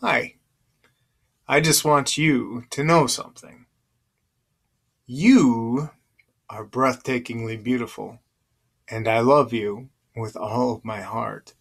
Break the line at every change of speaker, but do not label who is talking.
Hi. I just want you to know something. You are breathtakingly beautiful, and I love you with all of my heart.